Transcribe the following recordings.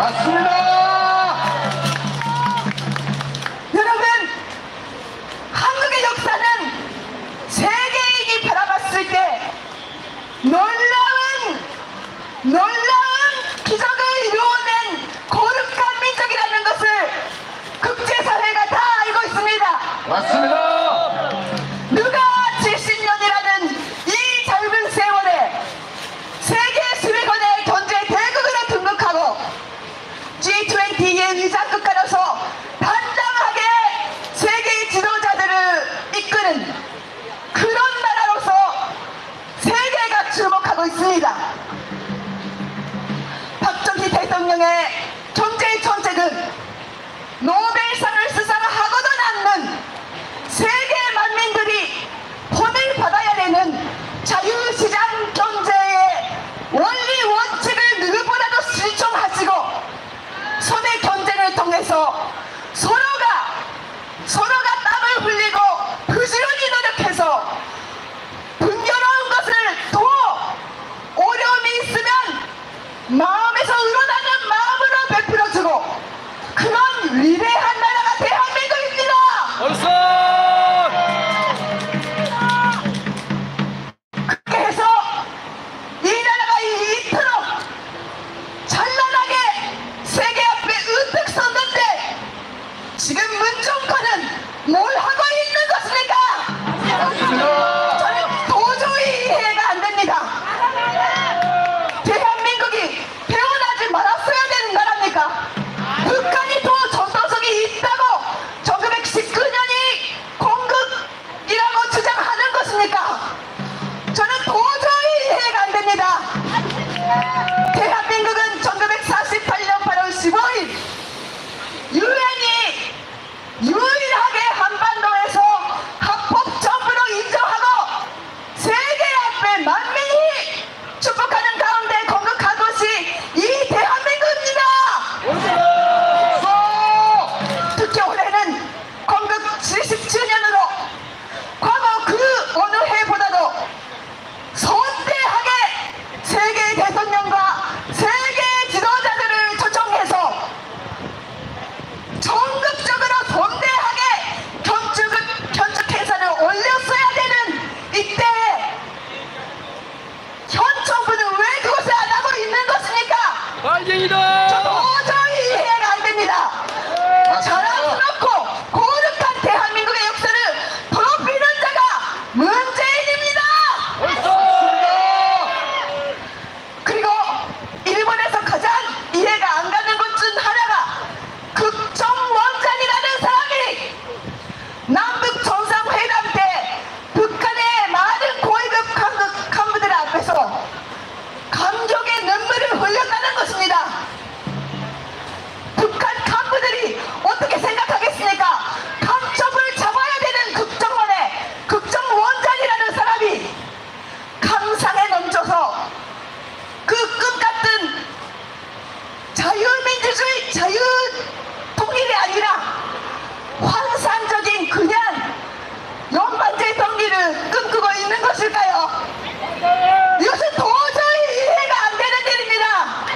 ¡Azul! 대통령의 존재의 천책은 노벨상을 수상하고도 남는 세계 만민들이 혼을 받아야 되는 자유시장 경제의 원리 원칙을 누구보다도 실천하시고 손의 경쟁을 통해서 서로가 서로가 땀을 흘리고 부지런히 노력해서 분열한 것을 더 어려움이 있으면 마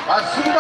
Azul.